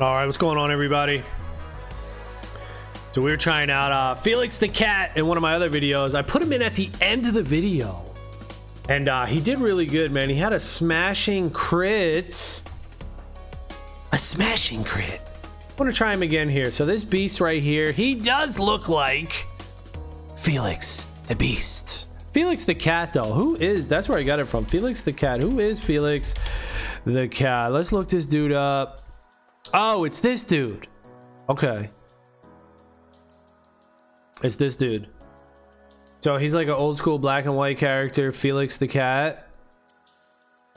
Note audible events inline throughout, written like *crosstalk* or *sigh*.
All right, what's going on, everybody? So we were trying out uh, Felix the Cat in one of my other videos. I put him in at the end of the video. And uh, he did really good, man. He had a smashing crit. A smashing crit. I want to try him again here. So this beast right here, he does look like Felix the Beast. Felix the Cat, though. Who is... That's where I got it from. Felix the Cat. Who is Felix the Cat? Let's look this dude up. Oh, it's this dude. Okay. It's this dude. So he's like an old school black and white character, Felix the Cat.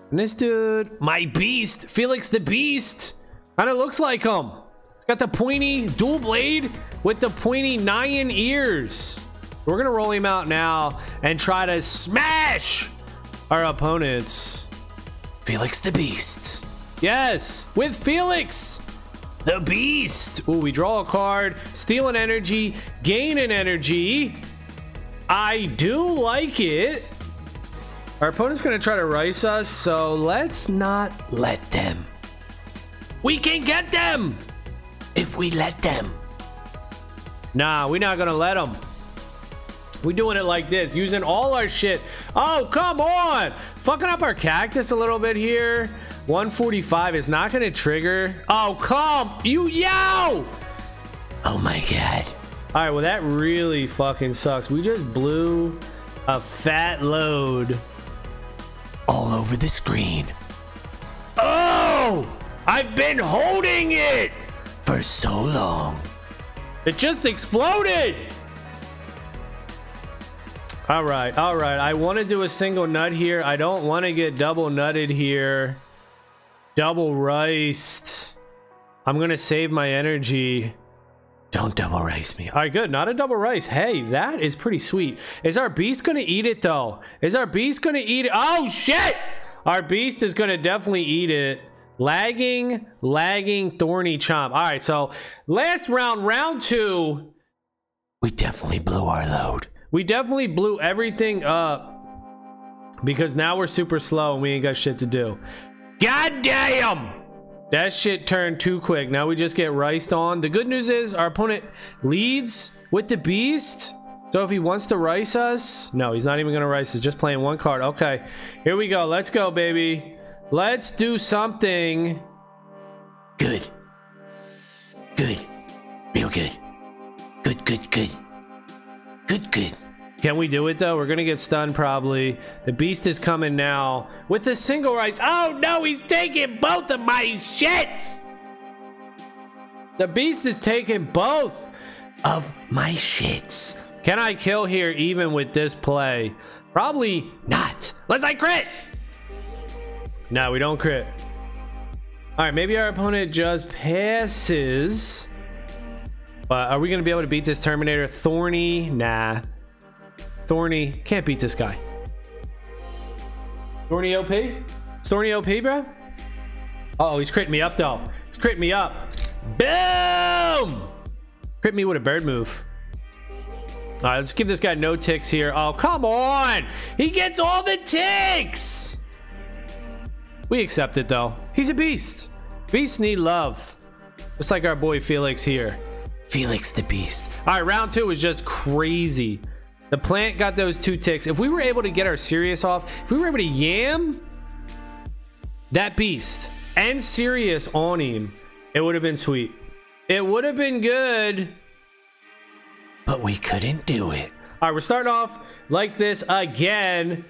And this dude, my beast, Felix the Beast, kind of looks like him. It's got the pointy dual blade with the pointy nine ears. We're gonna roll him out now and try to smash our opponents. Felix the Beast. Yes, with Felix the Beast. Ooh, we draw a card, steal an energy, gain an energy. I do like it. Our opponent's gonna try to rice us, so let's not let them. We can get them if we let them. Nah, we're not gonna let them. We're doing it like this, using all our shit. Oh, come on! Fucking up our cactus a little bit here. 145 is not gonna trigger. Oh, come! You yo! Oh my god. All right, well, that really fucking sucks. We just blew a fat load all over the screen. Oh! I've been holding it for so long. It just exploded! All right, all right. I want to do a single nut here. I don't want to get double nutted here. Double riced. I'm to save my energy. Don't double rice me. All right, good. Not a double rice. Hey, that is pretty sweet. Is our beast to eat it, though? Is our beast to eat it? Oh, shit! Our beast is to definitely eat it. Lagging, lagging, thorny chomp. All right, so last round, round two, we definitely blew our load. We definitely blew everything up because now we're super slow and we ain't got shit to do. God damn! That shit turned too quick. Now we just get riced on. The good news is our opponent leads with the beast. So if he wants to rice us, no, he's not even gonna rice us. Just playing one card. Okay, here we go. Let's go, baby. Let's do something good. Good. Real good. Good, good, good. Good, good. Can we do it though? We're gonna get stunned probably. The beast is coming now with a single rise. Oh no, he's taking both of my shits. The beast is taking both of my shits. Can I kill here even with this play? Probably not. Let's I crit. No, we don't crit. All right, maybe our opponent just passes. But are we to be able to beat this Terminator? Thorny? Nah. Thorny. Can't beat this guy. Thorny OP? Thorny OP, bro? Uh oh, he's critting me up, though. He's critting me up. Boom! Crit me with a bird move. All right, let's give this guy no ticks here. Oh, come on! He gets all the ticks! We accept it, though. He's a beast. Beasts need love. Just like our boy Felix here. Felix the Beast. All right, round two was just crazy. The plant got those two ticks. If we were able to get our Sirius off, if we were able to yam that beast and Sirius on him, it would have been sweet. It would have been good, but we couldn't do it. All right, we're starting off like this again.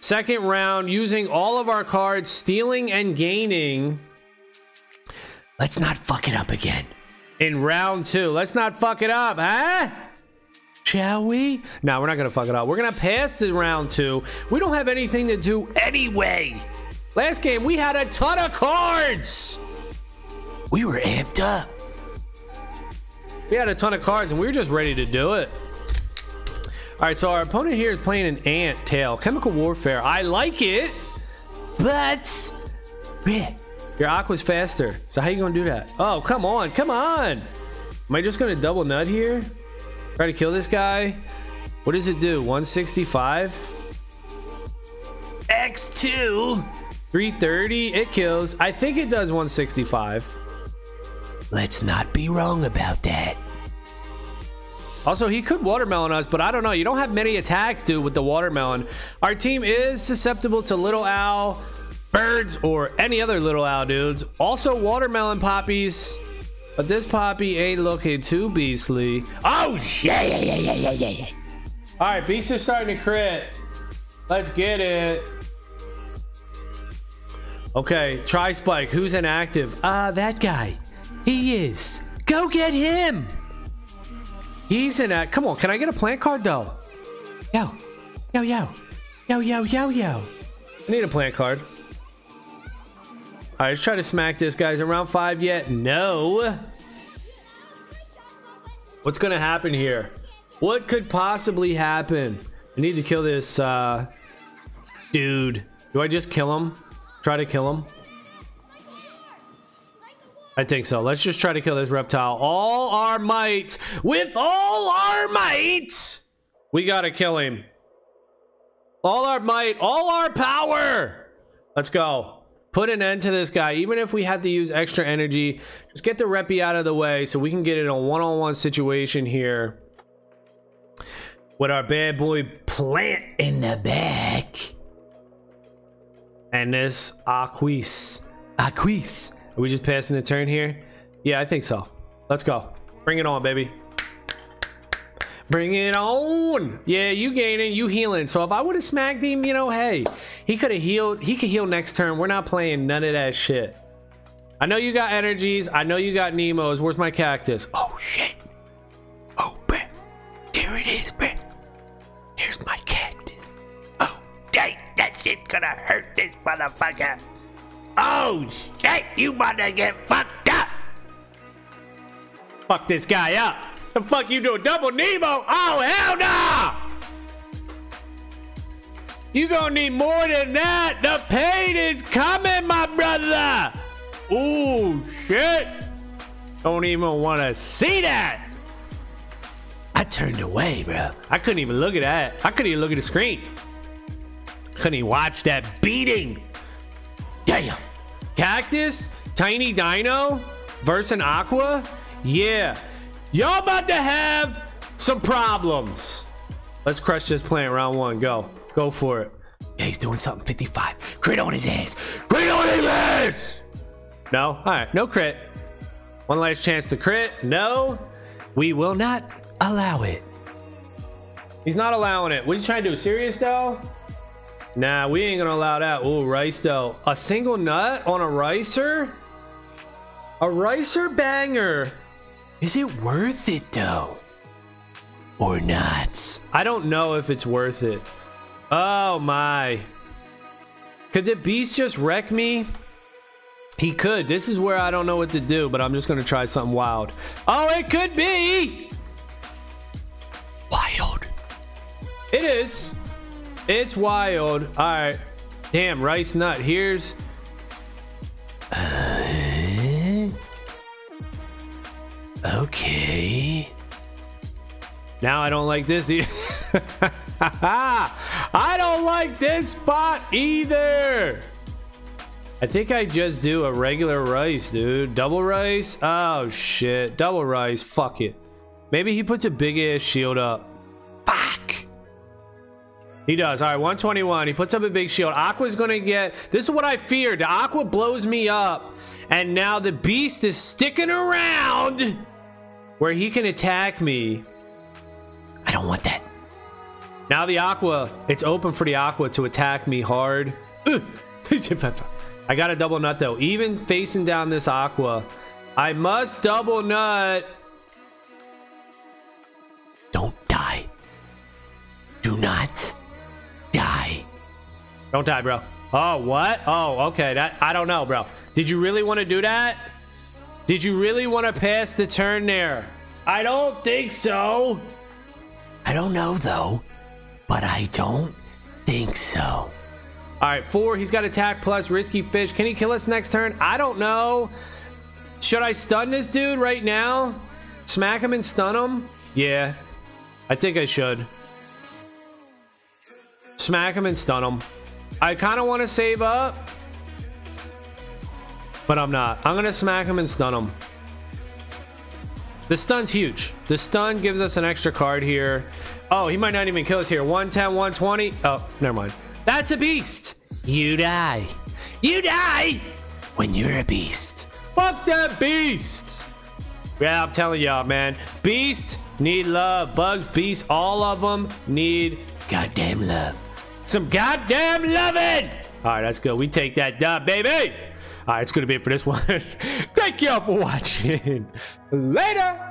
Second round, using all of our cards, stealing and gaining. Let's not fuck it up again in round two. Let's not fuck it up, huh? Shall we? No, we're not gonna fuck it up. We're gonna pass the round two. We don't have anything to do anyway. Last game, we had a ton of cards. We were amped up. We had a ton of cards and we were just ready to do it. All right, so our opponent here is playing an ant tail, chemical warfare. I like it, but your aqua's faster. So how you gonna do that? Oh, come on, come on. Am I just gonna double nut here? Try to kill this guy? What does it do? 165? X2? 330? It kills. I think it does 165. Let's not be wrong about that. Also, he could watermelon us, but I don't know. You don't have many attacks, dude, with the watermelon. Our team is susceptible to little owl, birds, or any other little owl dudes. Also, watermelon poppies. But this poppy ain't looking too beastly. Oh, yeah, yeah, yeah, yeah, yeah, yeah. yeah. All right, beasts are starting to crit. Let's get it. Okay, try Spike. Who's inactive? Ah, uh, that guy. He is. Go get him. He's in a. Come on, can I get a plant card though? Yo, yo, yo, yo, yo, yo, yo. I need a plant card. All right, let's try to smack this guy's around five yet. No. What's gonna happen here? What could possibly happen? I need to kill this uh, dude. Do I just kill him? Try to kill him? I think so. Let's just try to kill this reptile. All our might. With all our might. We gotta kill him. All our might. All our power. Let's go. Put an end to this guy. Even if we had to use extra energy. Just get the reppy out of the way so we can get in a one-on-one -on -one situation here. With our bad boy plant in the back. And this Aquis. Aquis. Are we just passing the turn here? Yeah, I think so. Let's go. Bring it on, baby. Bring it on. Yeah, you gaining, you healing. So if I would have smacked him, you know, hey, he could have healed. He could heal next turn. We're not playing none of that shit. I know you got energies. I know you got Nemos. Where's my cactus? Oh, shit. Oh, bet. There it is, bet. There's my cactus. Oh, dang. That shit's gonna hurt this motherfucker. Oh, shit, you about to get fucked up. Fuck this guy up. The fuck you doing? Double Nemo? Oh, hell no! You gonna need more than that. The pain is coming, my brother. Oh, shit. Don't even want to see that. I turned away, bro. I couldn't even look at that. I couldn't even look at the screen. Couldn't even watch that beating. Damn. Cactus, Tiny Dino versus Aqua? Yeah. Y'all about to have some problems. Let's crush this plant round one. Go. Go for it. Yeah, he's doing something. 55. Crit on his ass. Crit on his ass! No? Alright, no crit. One last chance to crit. No. We will not allow it. He's not allowing it. What are you trying to do? Serious though? Nah, we ain't gonna allow that. Oh, rice though. A single nut on a ricer? A ricer banger. Is it worth it though? Or not? I don't know if it's worth it. Oh my. Could the beast just wreck me? He could. This is where I don't know what to do, but I'm just gonna try something wild. Oh, it could be! Wild. It is. It's wild. All right. Damn, rice nut. Here's. Okay. Now I don't like this. *laughs* I don't like this spot either. I think I just do a regular rice, dude. Double rice? Oh, shit. Double rice. Fuck it. Maybe he puts a big ass shield up. Fuck. He does. All right, 121. He puts up a big shield. Aqua's going to get... This is what I feared. Aqua blows me up. And now the Beast is sticking around where he can attack me. I don't want that. Now the Aqua, it's open for the Aqua to attack me hard. *laughs* I got a double nut though. Even facing down this Aqua, I must double nut. Don't die. Do not die. Don't die, bro. Oh, what? Oh, okay. That I don't know, bro. Did you really want to do that? Did you really want to pass the turn there? I don't think so. I don't know though, but I don't think so. All right, four. He's got attack plus risky fish. Can he kill us next turn? I don't know. Should I stun this dude right now? Smack him and stun him? Yeah, I think I should. Smack him and stun him. I kind of want to save up. But I'm not. I'm going to smack him and stun him. The stun's huge. The stun gives us an extra card here. Oh, he might not even kill us here. 110, 120. Oh, never mind. That's a beast. You die. You die when you're a beast. Fuck that beast. Yeah, I'm telling y'all, man. Beast need love. Bugs, beasts, all of them need goddamn love. Some goddamn loving. All right, that's good. We take that dub, baby. All right, it's going to be it for this one. *laughs* Thank y'all for watching. *laughs* Later.